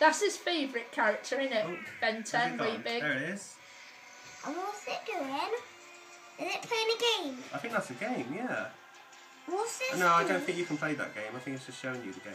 That's his favourite character, isn't it? Oh, ben 10, big. There it is. And what's it doing? Is it playing a game? I think that's a game, yeah. What's this No, I don't think you can play that game. I think it's just showing you the game.